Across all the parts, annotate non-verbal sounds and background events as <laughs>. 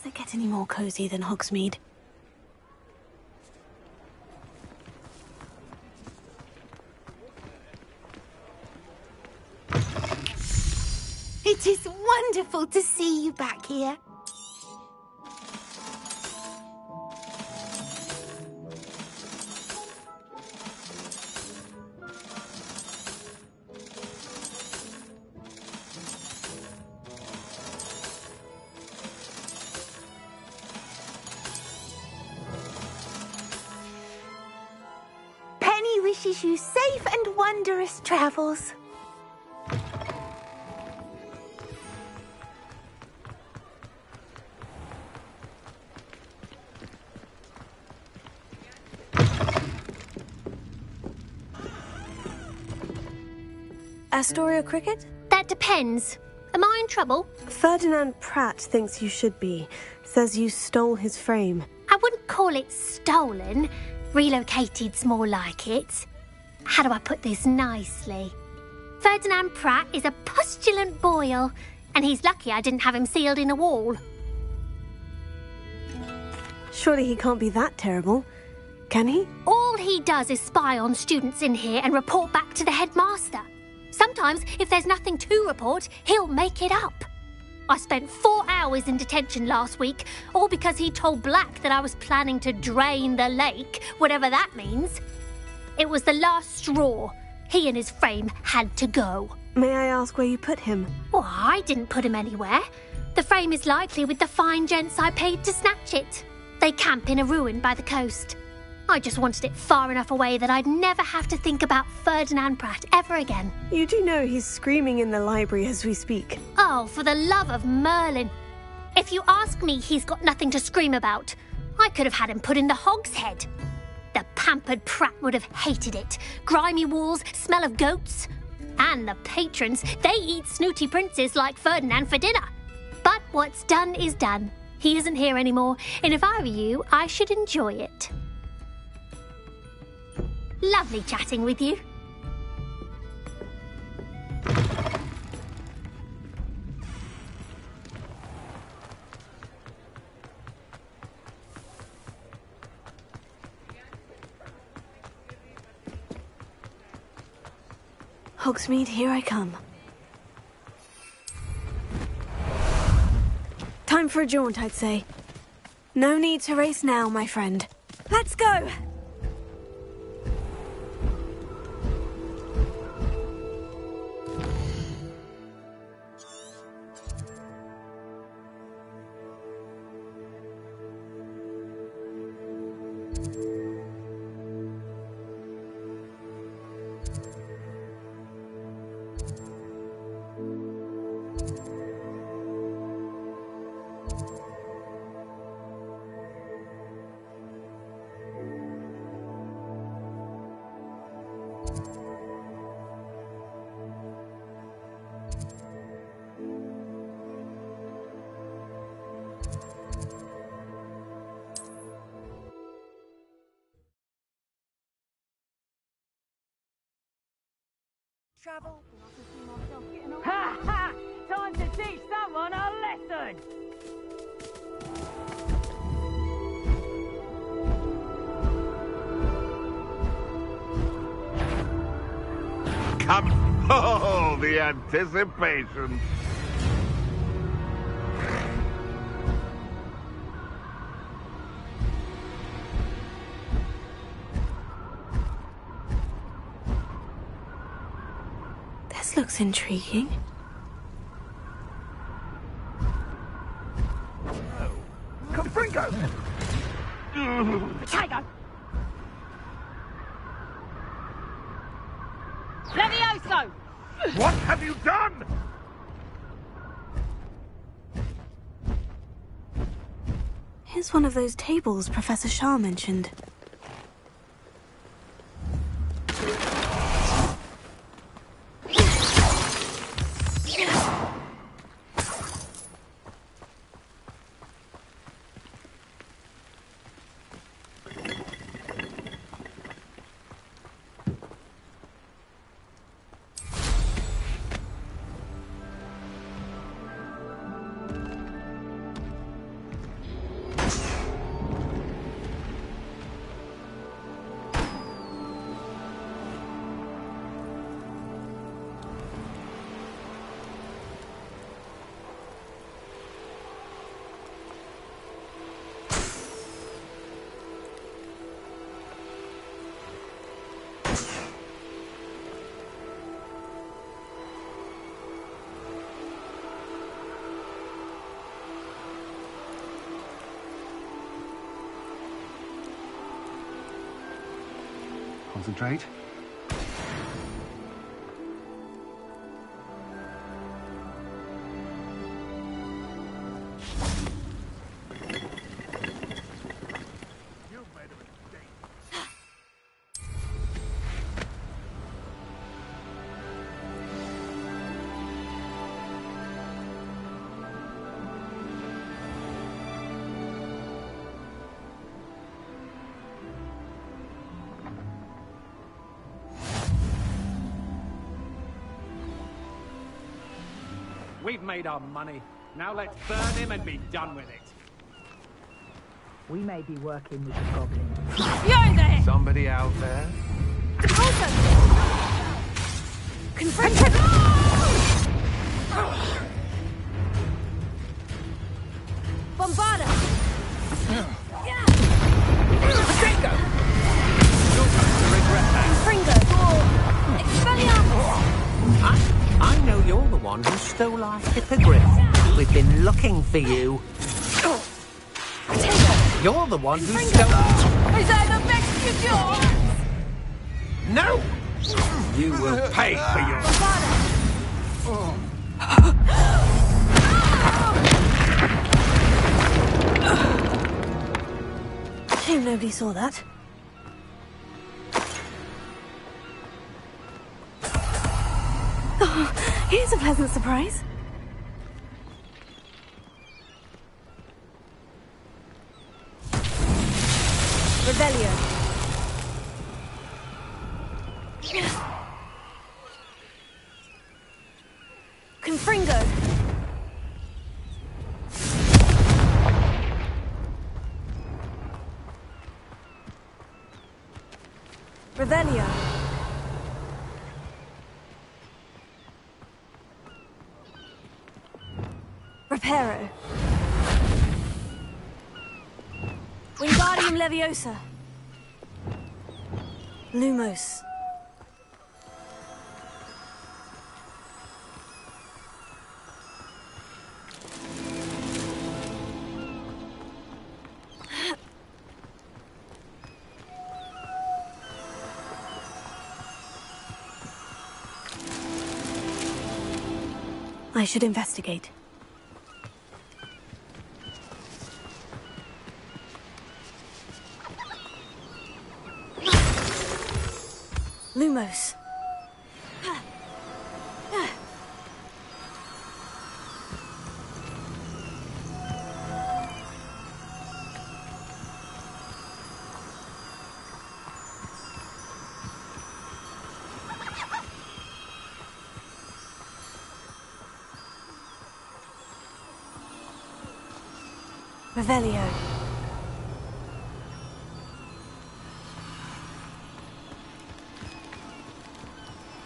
Does it get any more cozy than Hogsmeade? It is wonderful to see you back here. Astoria Cricket? That depends. Am I in trouble? Ferdinand Pratt thinks you should be. Says you stole his frame. I wouldn't call it stolen. Relocated's more like it. How do I put this nicely? Ferdinand Pratt is a postulant boil, and he's lucky I didn't have him sealed in a wall. Surely he can't be that terrible. Can he? All he does is spy on students in here and report back to the headmaster. Sometimes, if there's nothing to report, he'll make it up. I spent four hours in detention last week, all because he told Black that I was planning to drain the lake, whatever that means. It was the last straw. He and his frame had to go. May I ask where you put him? Well, I didn't put him anywhere. The frame is likely with the fine gents I paid to snatch it. They camp in a ruin by the coast. I just wanted it far enough away that I'd never have to think about Ferdinand Pratt ever again. You do know he's screaming in the library as we speak. Oh, for the love of Merlin. If you ask me, he's got nothing to scream about. I could have had him put in the Hog's Head. The pampered prat would have hated it. Grimy walls, smell of goats. And the patrons, they eat snooty princes like Ferdinand for dinner. But what's done is done. He isn't here anymore, and if I were you, I should enjoy it. Lovely chatting with you. Hogsmeade, here I come. Time for a jaunt, I'd say. No need to race now, my friend. Let's go! Travel. Ha ha! Time to teach someone a lesson! Come. <laughs> Oh, the anticipation. This intriguing. Confringo! Tiger! Levioso! What have you done? Here's one of those tables Professor Shah mentioned. Concentrate. We've made our money. Now let's burn him and be done with it. We may be working with the goblins. You're there! Somebody out there? Confront him! Stole our hippogriff. We've been looking for you. You're the one who stole... Is that the best you do? No! You will pay for your... Shame nobody saw that. Pleasant surprise. Revelio. Confringo. Revelio. Reparo. Wingardium Leviosa. Lumos. I should investigate. Lumos. Revelio.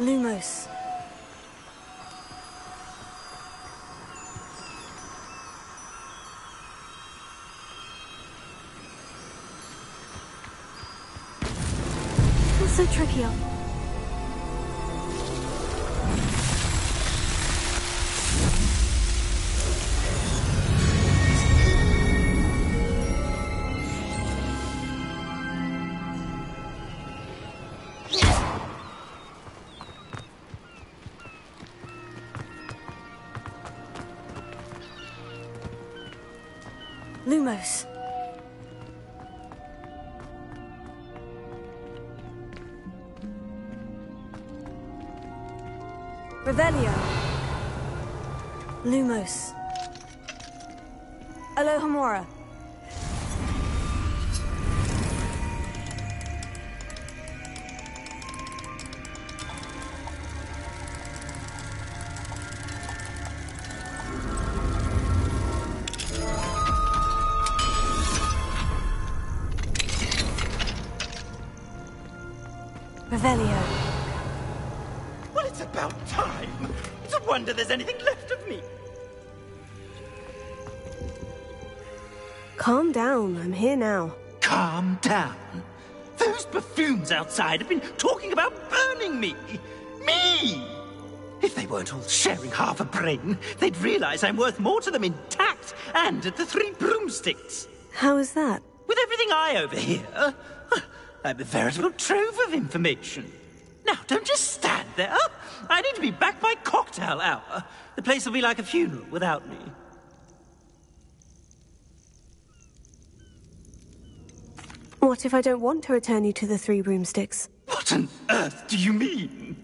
Lumos. What's so tricky? Lumos. Revelio. Lumos. Alohomora. Outside have been talking about burning me. Me! If they weren't all sharing half a brain, they'd realize I'm worth more to them intact and at the Three Broomsticks. How is that? With everything I overhear, I'm a veritable trove of information. Now, don't just stand there. I need to be back by cocktail hour. The place will be like a funeral without me. What if I don't want to return you to the Three Broomsticks? What on earth do you mean?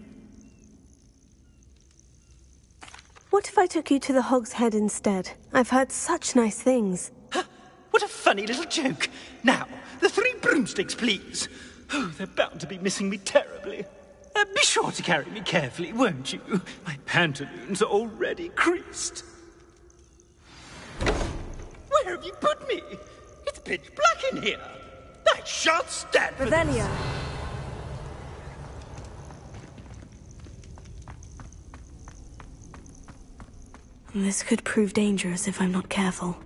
What if I took you to the Hog's Head instead? I've heard such nice things. What a funny little joke. Now, the three broomsticks, please. Oh, they're bound to be missing me terribly. Uh, be sure to carry me carefully, won't you? My pantaloons are already creased. Where have you put me? It's pitch black in here. I shan't stand for Revelio. This could prove dangerous if I'm not careful.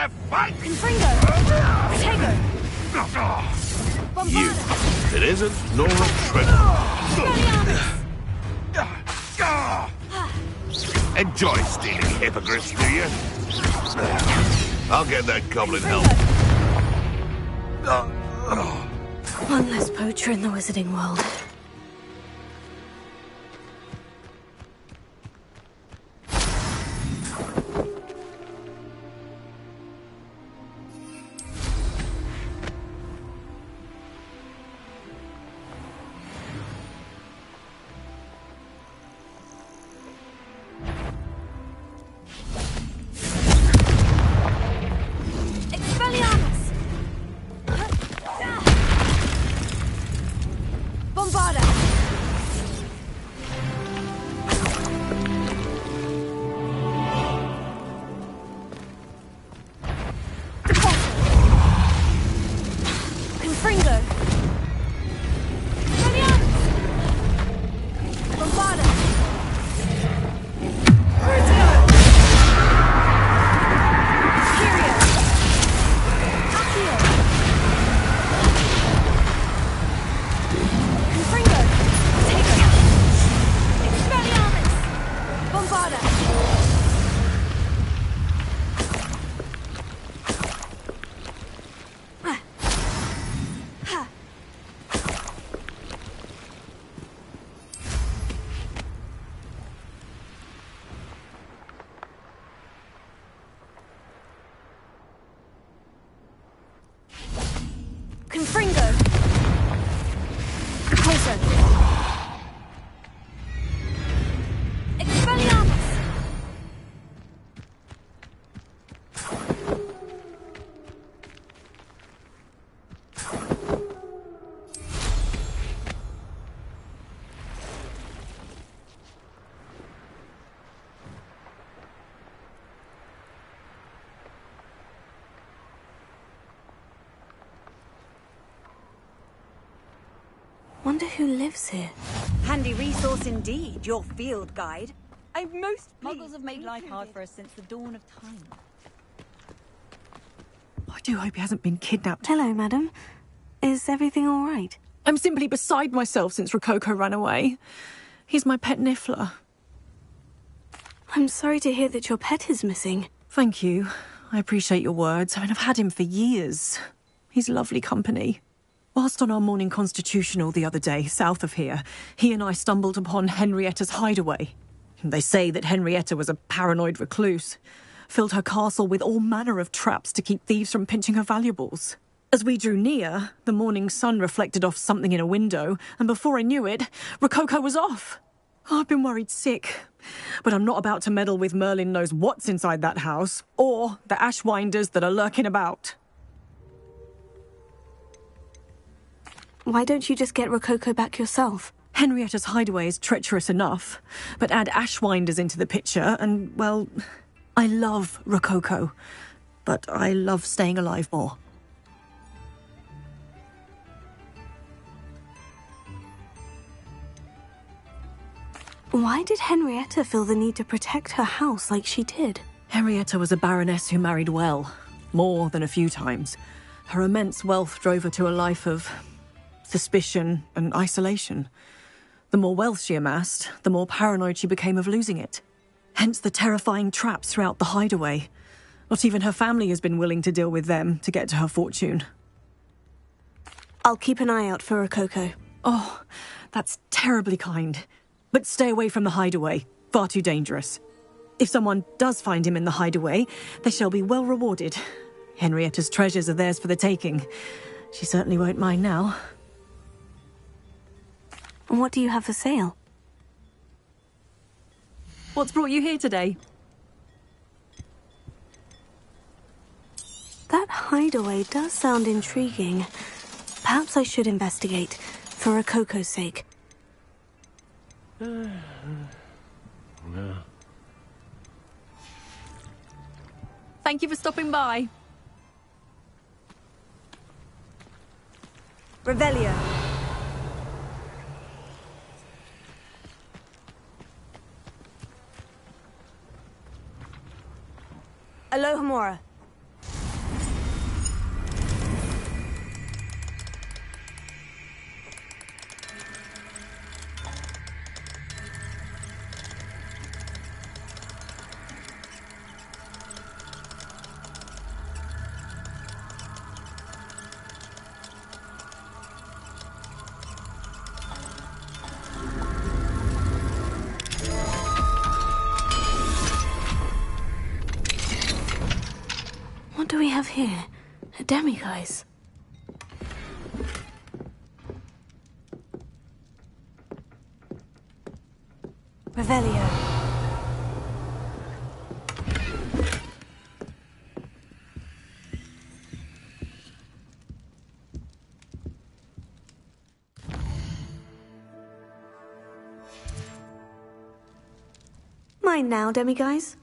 Fair fight! Confringo. Protego. You. It isn't nor a. Enjoy stealing hippogriffs, do you? I'll get that goblin help. One less poacher in the wizarding world. Wonder who lives here. Handy resource indeed, your field guide. I'm most Muggles have made life hard for us since the dawn of time. I do hope he hasn't been kidnapped. Hello, madam. Is everything all right? I'm simply beside myself since Rococo ran away. He's my pet Niffler. I'm sorry to hear that your pet is missing. Thank you. I appreciate your words. I mean, I've had him for years. He's lovely company. Whilst on our morning constitutional the other day, south of here, he and I stumbled upon Henrietta's hideaway. They say that Henrietta was a paranoid recluse, filled her castle with all manner of traps to keep thieves from pinching her valuables. As we drew near, the morning sun reflected off something in a window, and before I knew it, Rococo was off. I've been worried sick, but I'm not about to meddle with Merlin knows what's inside that house, or the ashwinders that are lurking about. Why don't you just get Rococo back yourself? Henrietta's hideaway is treacherous enough, but add ashwinders into the picture, and, well, I love Rococo, but I love staying alive more. Why did Henrietta feel the need to protect her house like she did? Henrietta was a baroness who married well, more than a few times. Her immense wealth drove her to a life of suspicion and isolation. The more wealth she amassed, the more paranoid she became of losing it. Hence the terrifying traps throughout the hideaway. Not even her family has been willing to deal with them to get to her fortune. I'll keep an eye out for Rococo. Oh, that's terribly kind. But stay away from the hideaway. Far too dangerous. If someone does find him in the hideaway, they shall be well rewarded. Henrietta's treasures are theirs for the taking. She certainly won't mind now. What do you have for sale? What's brought you here today? That hideaway does sound intriguing. Perhaps I should investigate, for Rococo's sake. Thank you for stopping by. Revelio. Alohomora. Here? A demiguise. Revelio. Mine now, demiguise.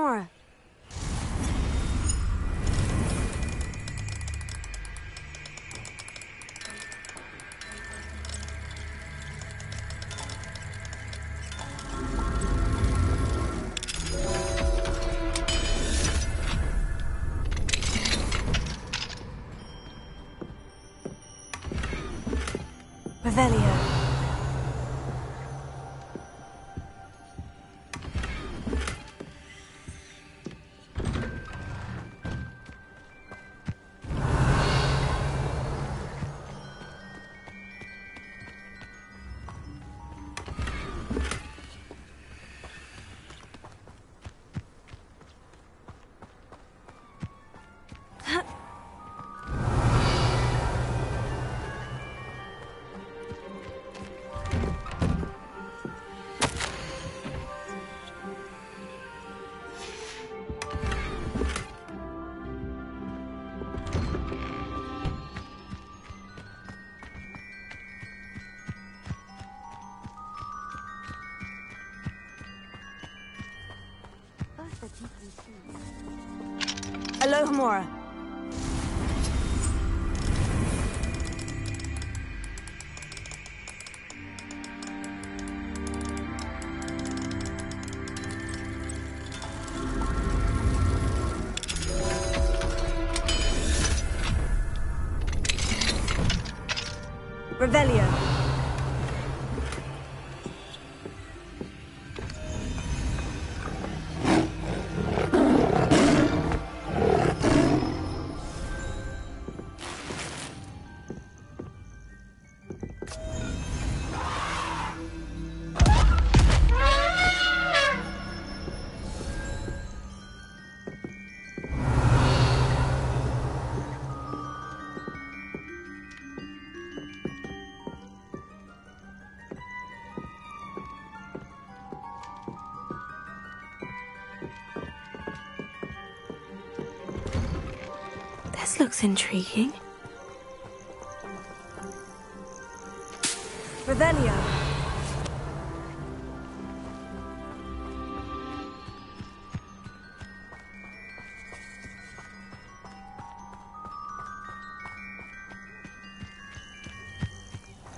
Alohomora. Alohomora. This looks intriguing. Revelio.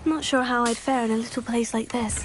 Not sure how I'd fare in a little place like this.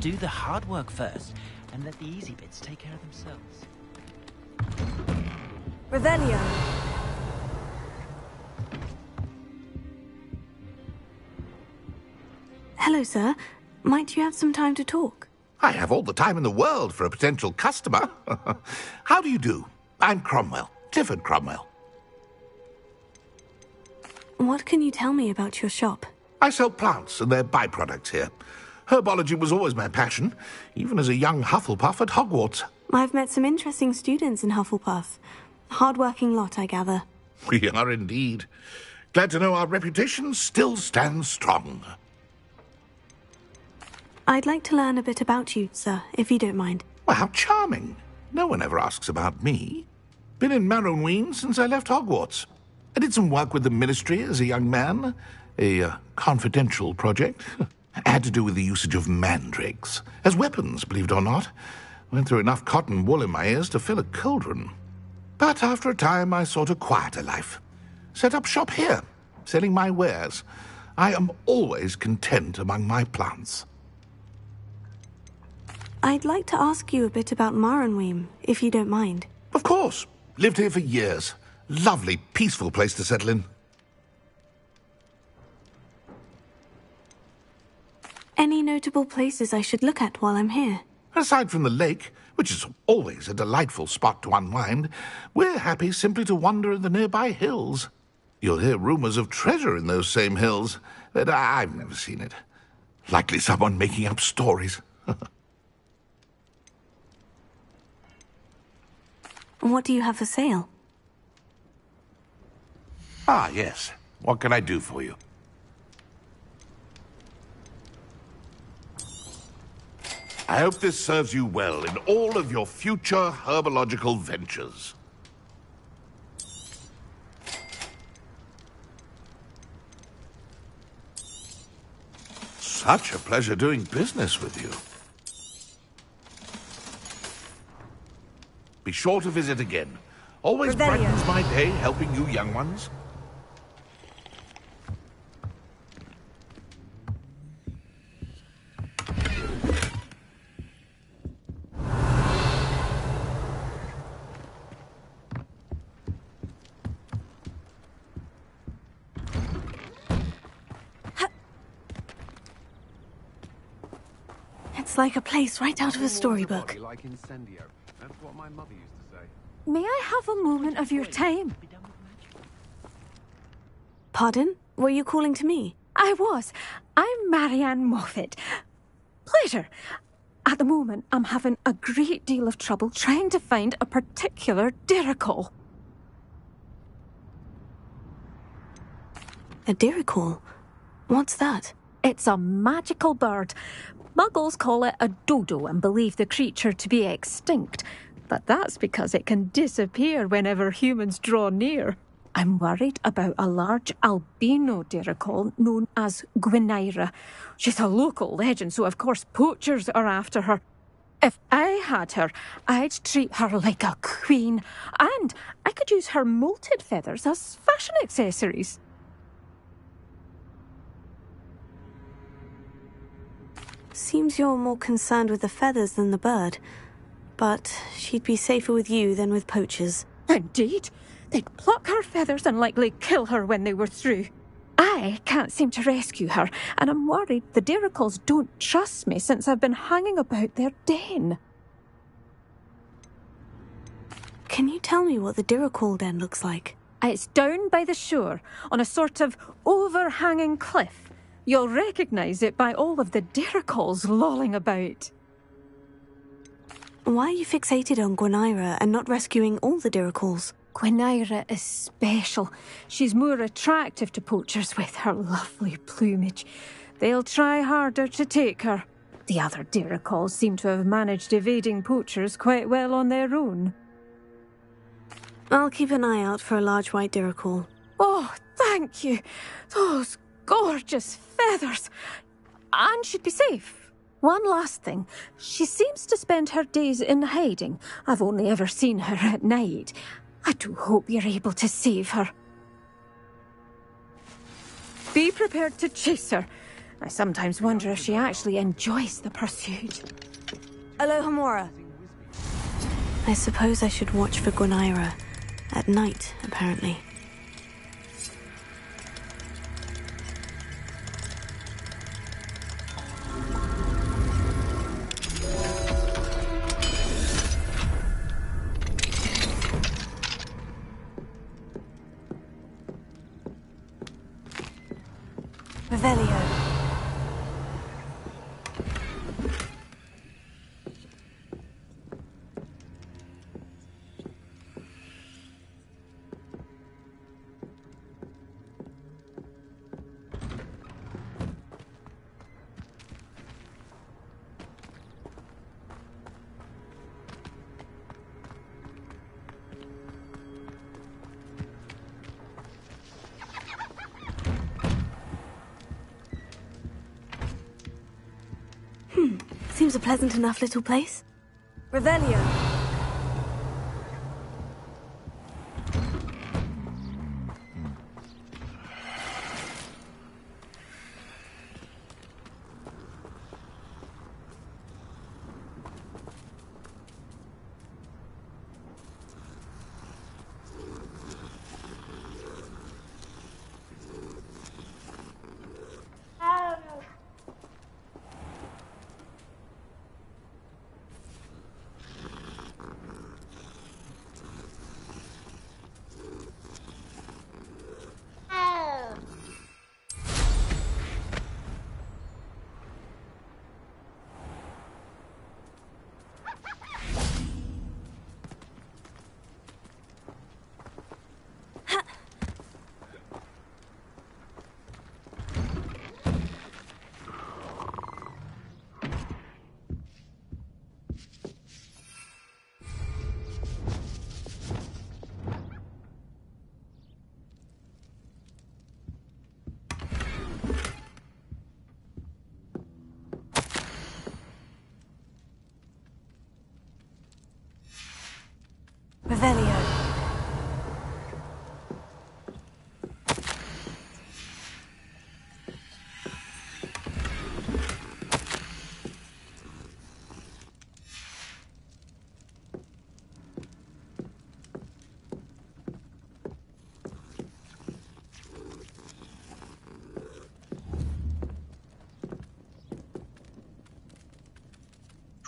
Secret do the hard work first, and let the easy bits take care of themselves. Revelio. Hello, sir. Might you have some time to talk? I have all the time in the world for a potential customer. <laughs> How do you do? I'm Cromwell, Clifford Cromwell. What can you tell me about your shop? I sell plants and their byproducts here. Herbology was always my passion, even as a young Hufflepuff at Hogwarts. I've met some interesting students in Hufflepuff. Hard-working lot, I gather. We are indeed. Glad to know our reputation still stands strong. I'd like to learn a bit about you, sir, if you don't mind. Well, how charming. No one ever asks about me. Been in Marunweem since I left Hogwarts. I did some work with the Ministry as a young man. A uh, confidential project. <laughs> had to do with the usage of mandrakes. As weapons, believe it or not. Went through enough cotton wool in my ears to fill a cauldron. But after a time, I sought a quieter life. Set up shop here, selling my wares. I am always content among my plants. I'd like to ask you a bit about Marunweem, if you don't mind. Of course. Lived here for years. Lovely, peaceful place to settle in. Any notable places I should look at while I'm here? Aside from the lake, which is always a delightful spot to unwind, we're happy simply to wander in the nearby hills. You'll hear rumors of treasure in those same hills, but I've never seen it. Likely someone making up stories. <laughs> What do you have for sale? ah, yes. What can I do for you? I hope this serves you well in all of your future herbological ventures. Such a pleasure doing business with you. Be sure to visit again. Always brightens my day helping you young ones. It's like a place right out of a storybook. Like. May I have a moment of your time? Pardon? Were you calling to me? I was. I'm Marianne Moffat. Pleasure. At the moment, I'm having a great deal of trouble trying to find a particular Diricawl. A diricawl? What's that? It's a magical bird. Muggles call it a dodo and believe the creature to be extinct. But that's because it can disappear whenever humans draw near. I'm worried about a large albino diricawl known as Gwynaira. She's a local legend, so of course poachers are after her. If I had her, I'd treat her like a queen, and I could use her molted feathers as fashion accessories. Seems you're more concerned with the feathers than the bird. But she'd be safer with you than with poachers. Indeed. They'd pluck her feathers and likely kill her when they were through. I can't seem to rescue her, and I'm worried the Diricawls don't trust me since I've been hanging about their den. Can you tell me what the Diricawl den looks like? It's down by the shore, on a sort of overhanging cliff. You'll recognise it by all of the Diricawls lolling about. Why are you fixated on Gwynaira and not rescuing all the Diricawls? Gwynaira is special. She's more attractive to poachers with her lovely plumage. They'll try harder to take her. The other Diricawls seem to have managed evading poachers quite well on their own. I'll keep an eye out for a large white diricawl. Oh, thank you. Those gorgeous feathers. And she'd be safe. One last thing. She seems to spend her days in hiding. I've only ever seen her at night. I do hope you're able to save her. Be prepared to chase her. I sometimes wonder if she actually enjoys the pursuit. Alohomora. I suppose I should watch for Gwynaira. At night, apparently. A pleasant enough little place. Revelio.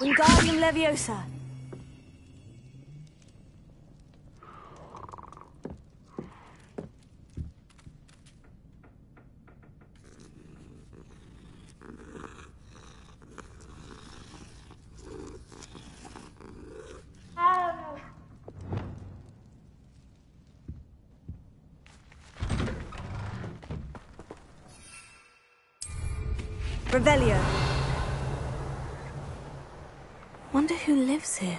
Wingardium Leviosa. Revelio. Wonder who lives here.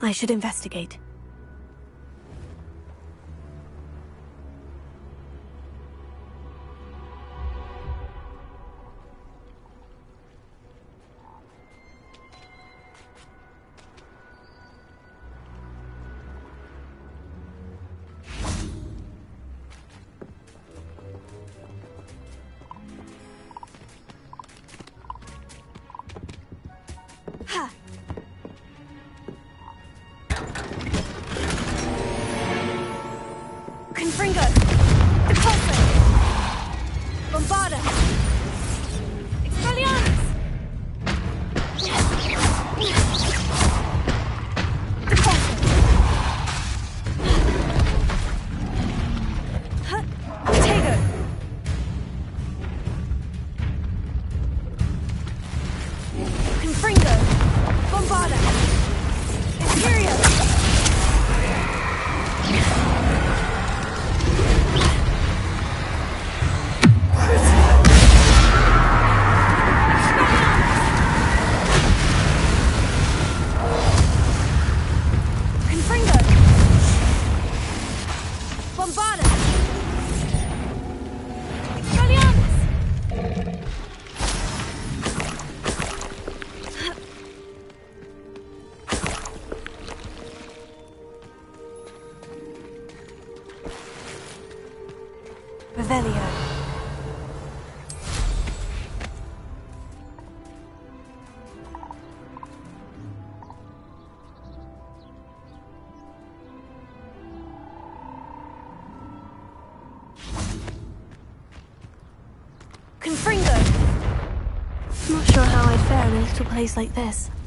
I should investigate. Place like this.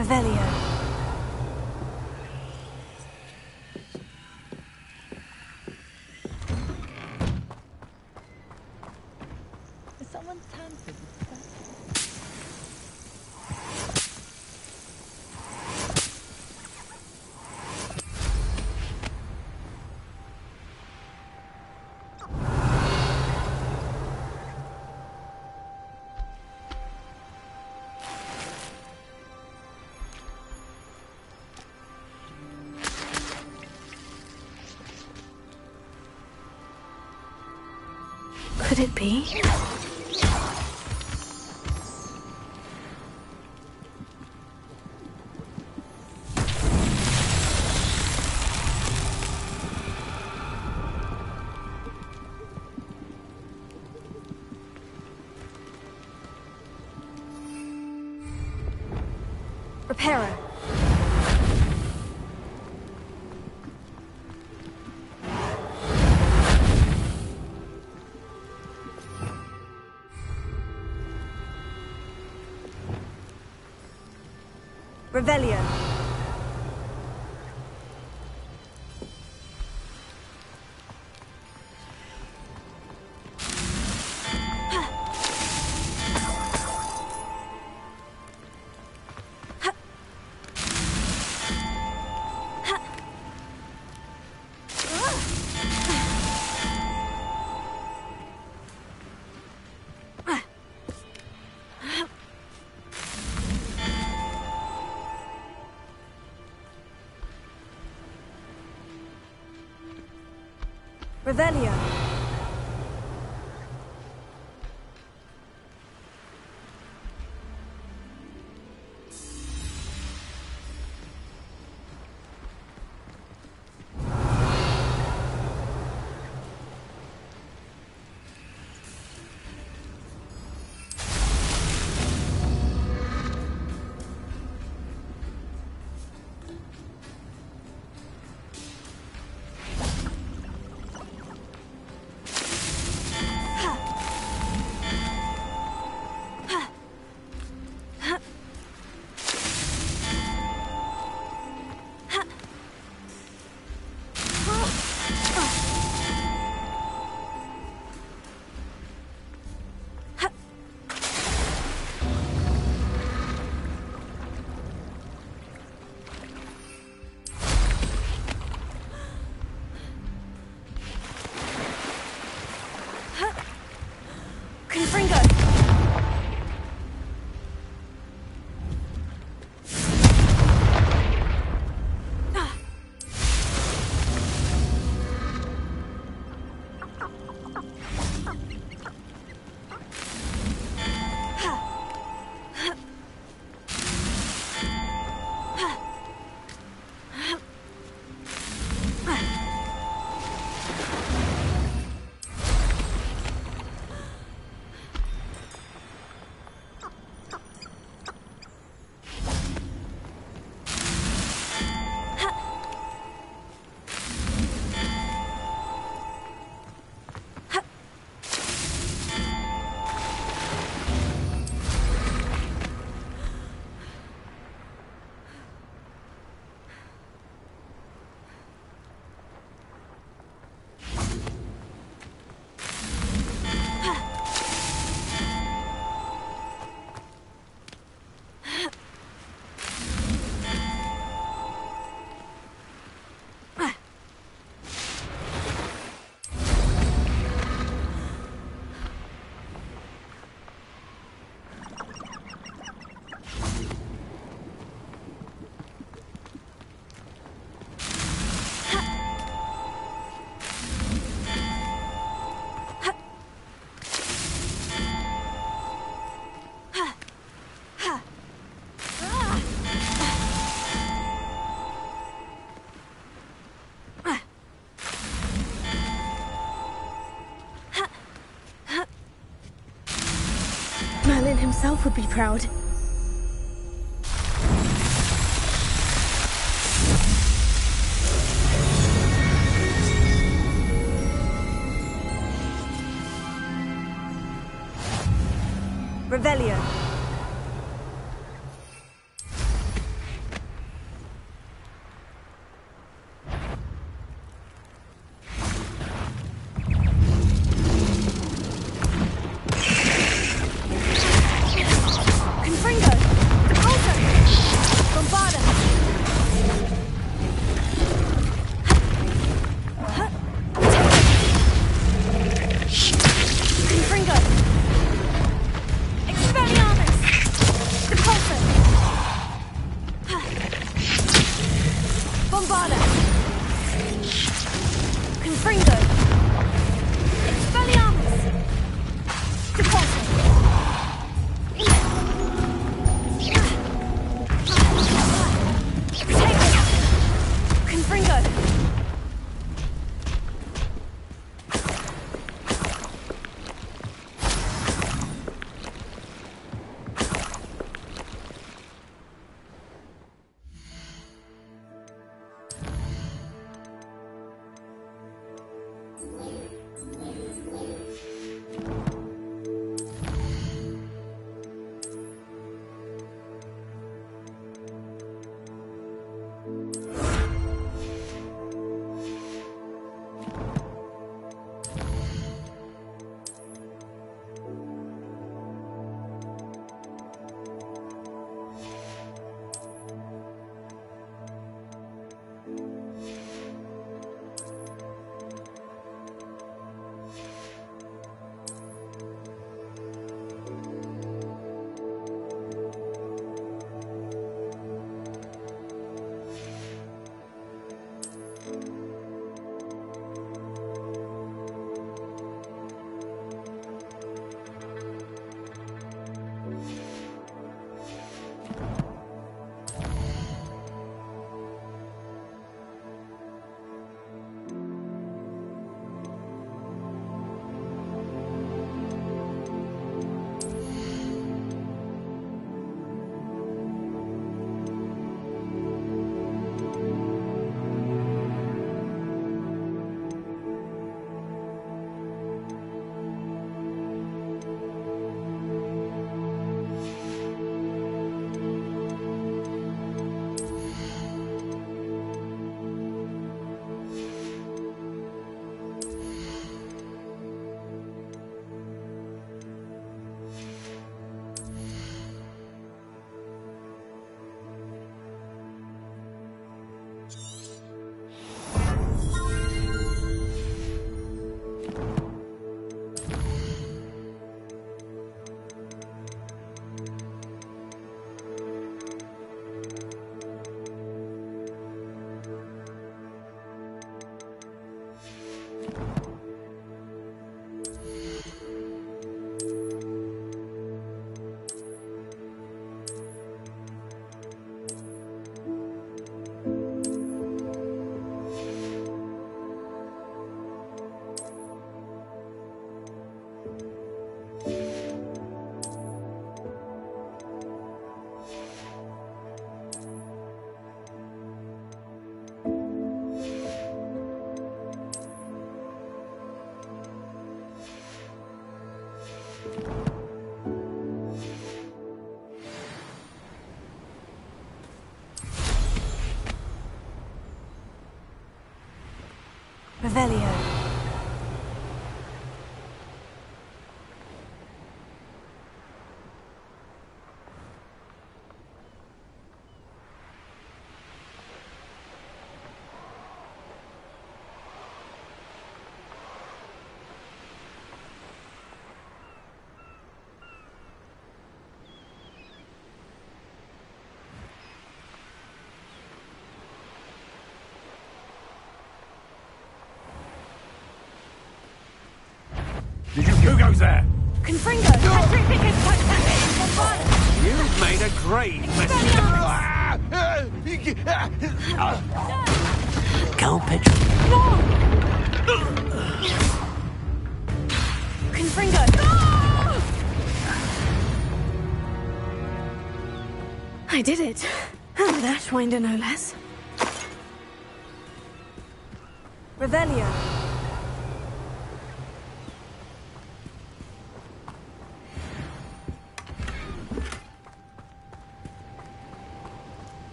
Revelio. Could it be? Revelio. would be proud. Revelio. Did you? Who goes there? Confringo! Patrick Pickens, touch Bombarda! You've made a great mess. Go, Pedro. Confringo! I did it. Oh, and with Ashwinder, no less. Revelio.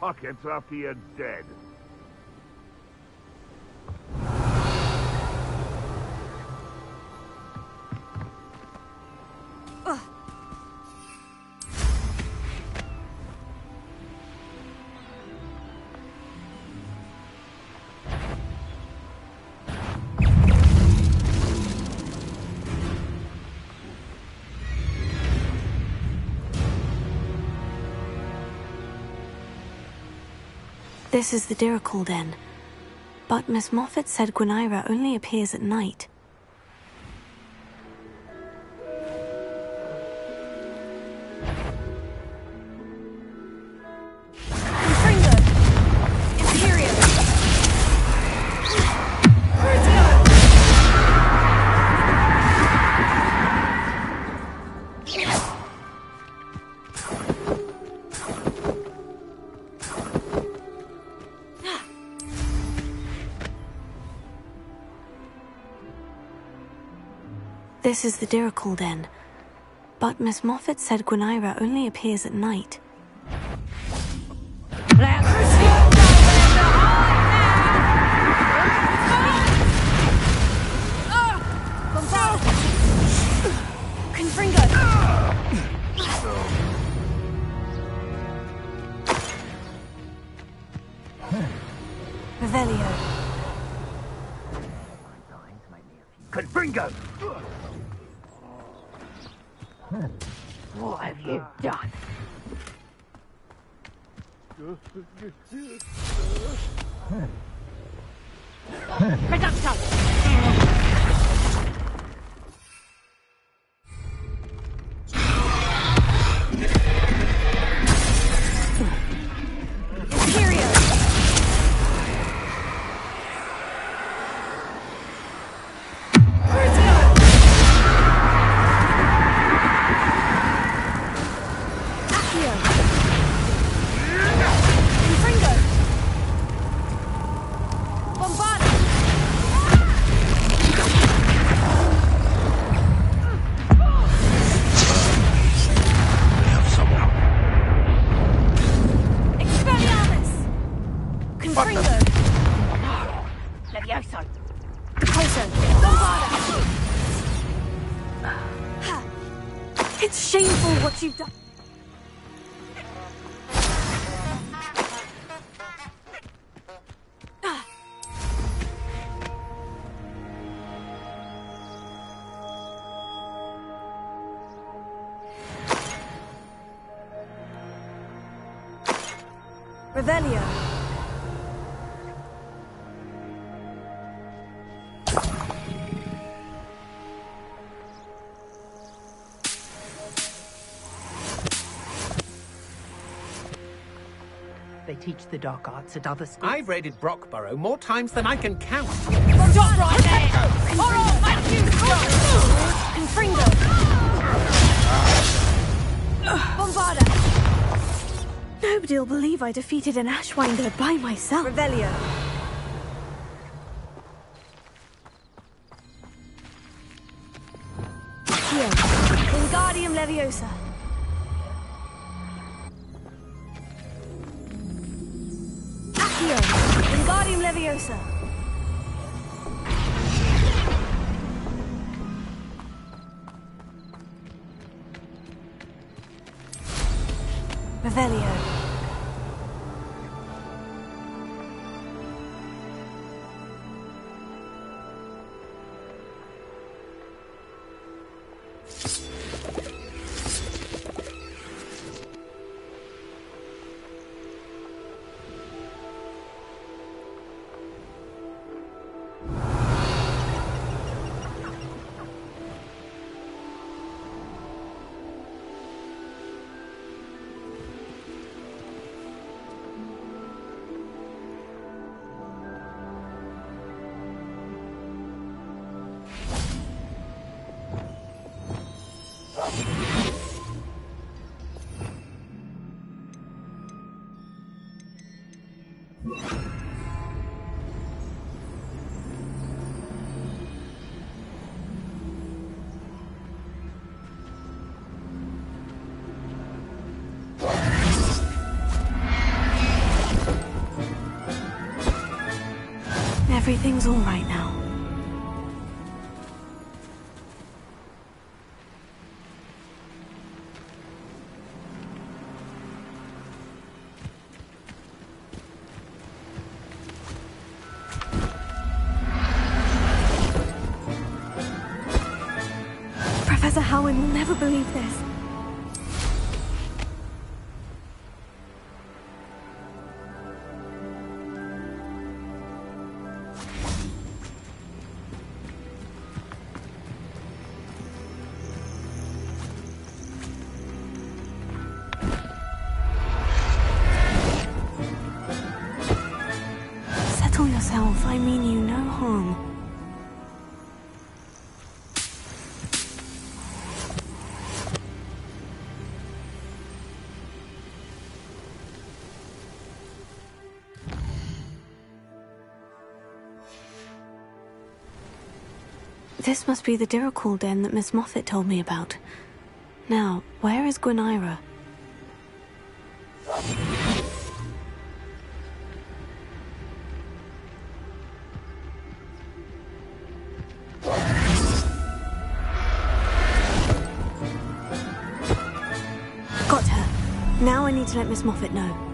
Pockets after you're dead. This is the Diricawl Den. But Miss Moffat said Gwynaira only appears at night. This is the Diricawl Den. But Miss Moffat said Gwynaira only appears at night. Good. You've done. Revelio. Teach the dark arts at other schools. I've raided Brocburrow more times than I can count. Stop right there! Or I'll make you Confringo! Bombarda! Nobody'll believe I defeated an Ashwinder by myself. Revelio. Everything's all right now. This must be the Diricawl den that Miss Moffat told me about. Now, where is Gwynaira? Got her. Now I need to let Miss Moffat know.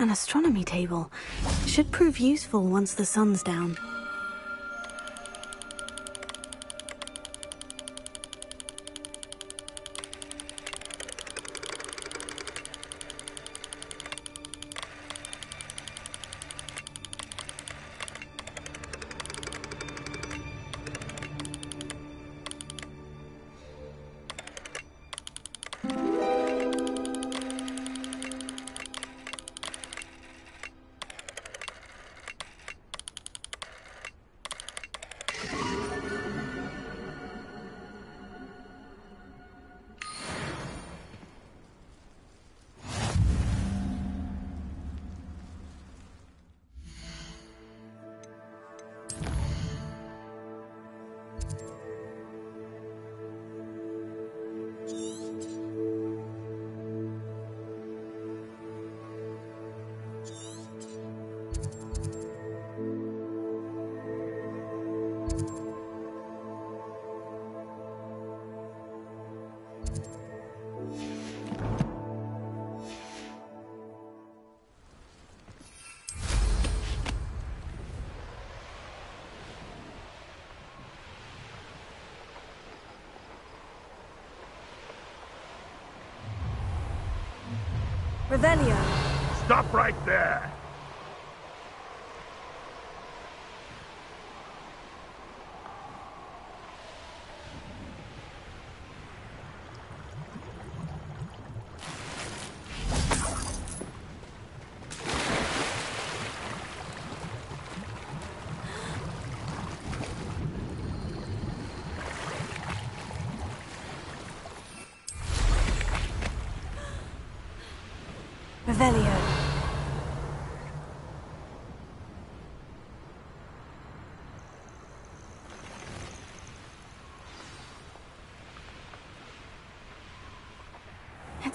An astronomy table. Should prove useful once the sun's down. Revelio. Stop right there! Revelio.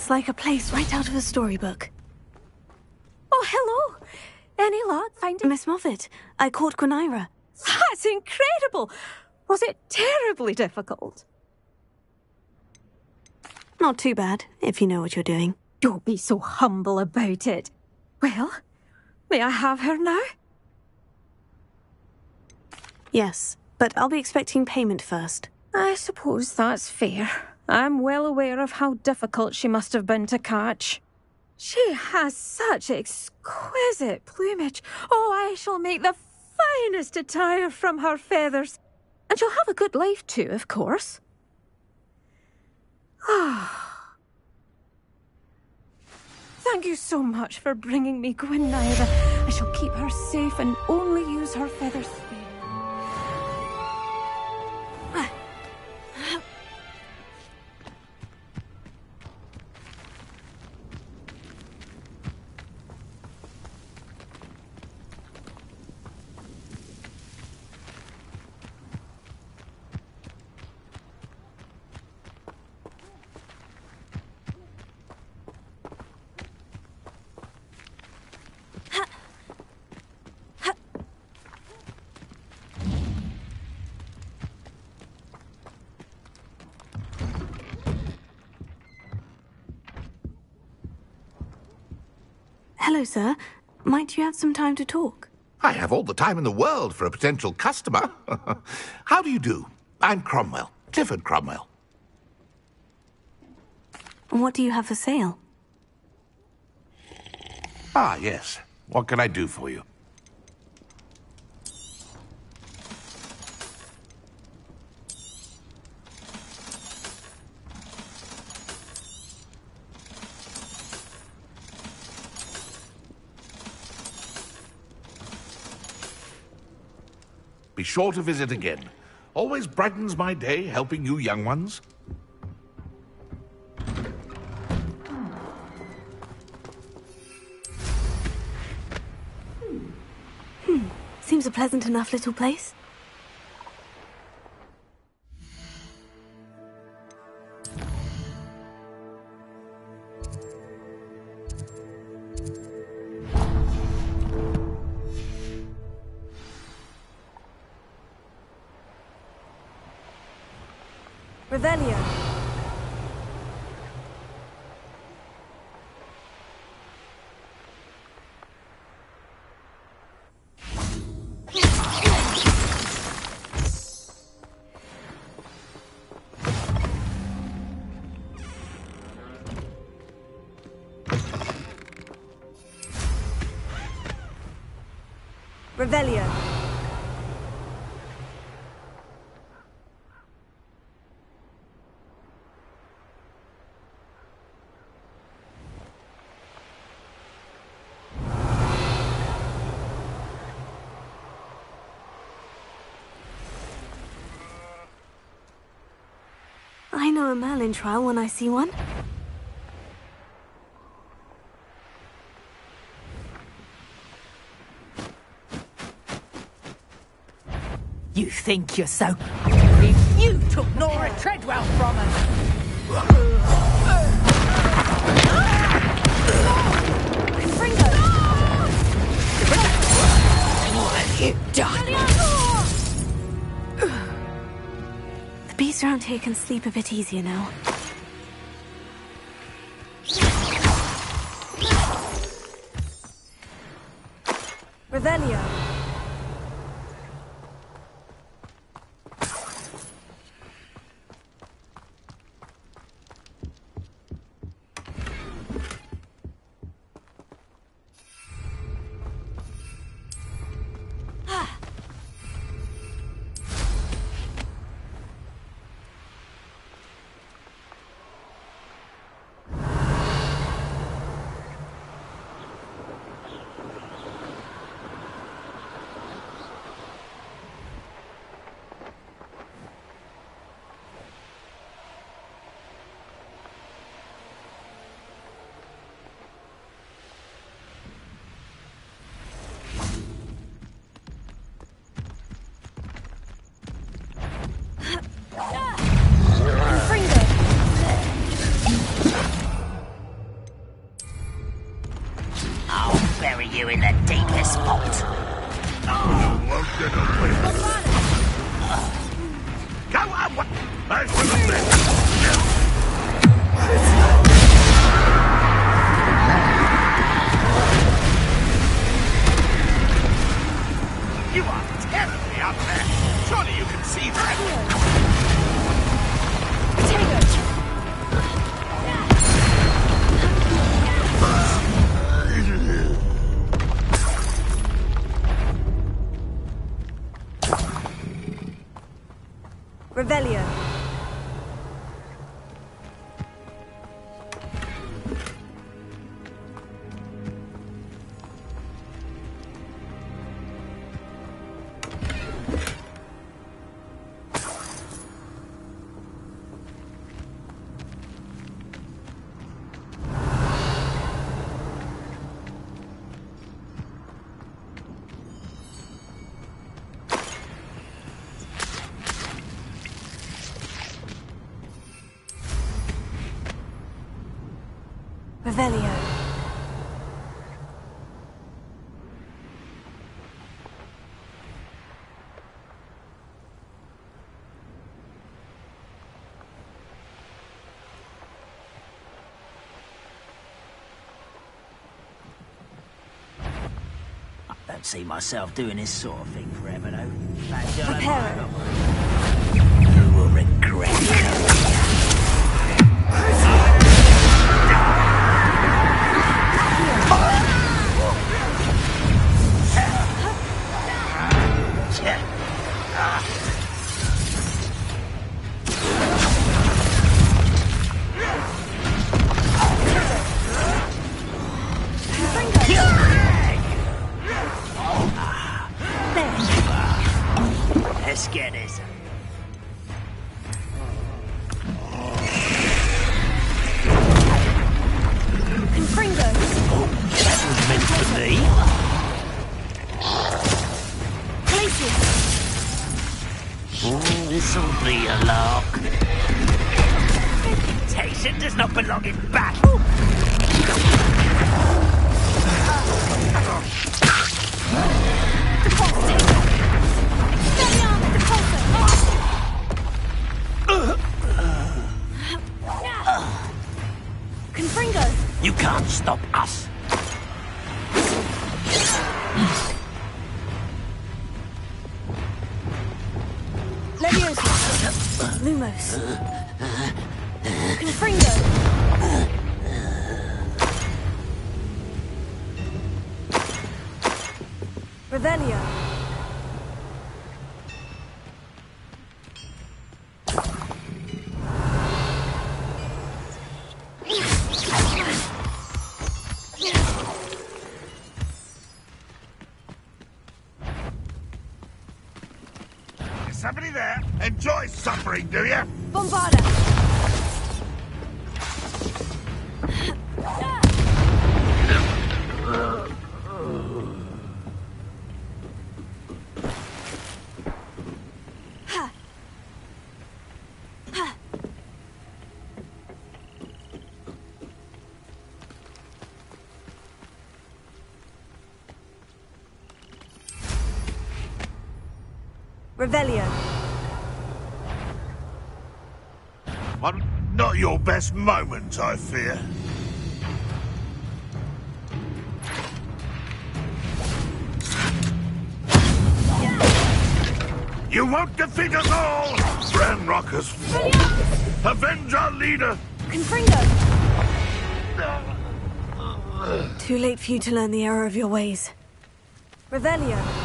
It's like a place right out of a storybook. Oh, hello. Any luck finding Miss Moffat, I caught Gwynaira. That's incredible. Was it terribly difficult? Not too bad, if you know what you're doing. Don't be so humble about it. Well, may I have her now? Yes, but I'll be expecting payment first. I suppose that's fair. I'm well aware of how difficult she must have been to catch. She has such exquisite plumage. Oh, I shall make the finest attire from her feathers. And she'll have a good life too, of course. Ah. Thank you so much for bringing me Gwynaira. I shall keep her safe and only use her feathers. Have some time to talk? I have all the time in the world for a potential customer. <laughs> How do you do? I'm Cromwell, Clifford Cromwell. What do you have for sale? Ah, yes. What can I do for you? Sure to visit again. Always brightens my day helping you young ones. Hmm. Seems a pleasant enough little place. A Merlin trial when I see one. You think you're so... If you took Nora Treadwell from us... What have you done? Around here can sleep a bit easier now. Revelio. Revelio. I don't see myself doing this sort of thing forever, though. In fact, you'll Prepare You will regret it. Somebody there? Enjoy suffering, do you? Bombarda. Revelio. Not your best moment, I fear. You won't defeat us all! Ranrock has fallen! Avenge our leader! Confringo. Too late for you to learn the error of your ways. Revelio.